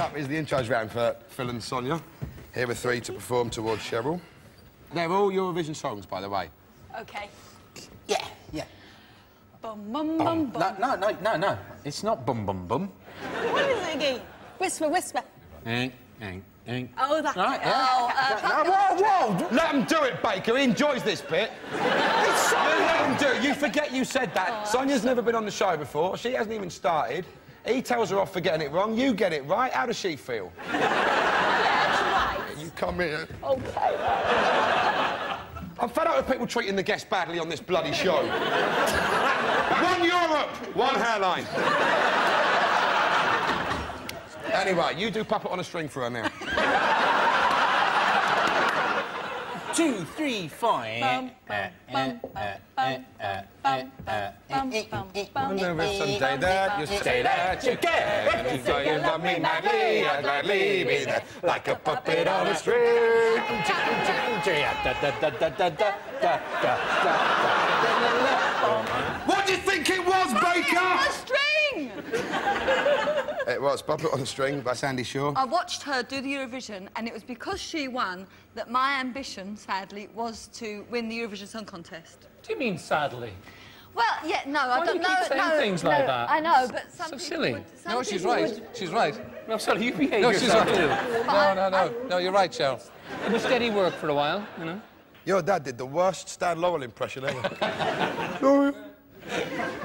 up is the intros round for Phil and Sonia. Here are three to perform towards Cheryl. They're all Eurovision songs, by the way. Okay. Yeah, yeah. Bum, bum, bum, bum. No, no, no, no, no. It's not bum bum bum. What is it again? Whisper, whisper. Eng, eng, eng. Oh, that. Right, yeah. Oh, uh, No, whoa, whoa! Let him do it, Baker. He enjoys this bit. It's Sonia. Let him do it. You forget you said that. Sonia's never been on the show before. She hasn't even started. He tells her off for getting it wrong. You get it right. How does she feel? right. You come here. Okay. I'm fed up with people treating the guests badly on this bloody show. one Europe, one hairline. anyway, you do puppet on a string for her now. two, three, four. I'm nervous someday that you say that you can. If you, you love me madly, I'd gladly be there like a puppet on a string. What do you think It was Puppet on a String by Sandie Shaw. I watched her do the Eurovision, and it was because she won that my ambition, sadly, was to win the Eurovision Song Contest. What do you mean, sadly? Well, yeah, no, I Why do don't you know. keep saying no, things no, like that? I know, but some So people silly. Would, some No, she's people right. would- She's right. No, sorry, you behave No, she's right. too. No, no, no. No, you're right, Cheryl. It was steady work for a while, you know. Your dad did the worst Stan Laurel impression ever.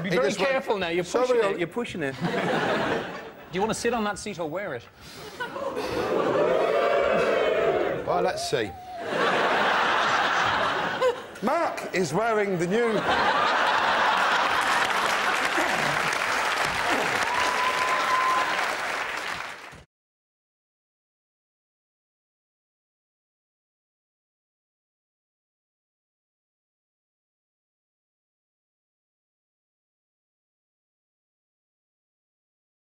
Be very just went, careful now. You're pushing I'll-" it. You're pushing it. Do you want to sit on that seat or wear it? Well, let's see. Mark is wearing the new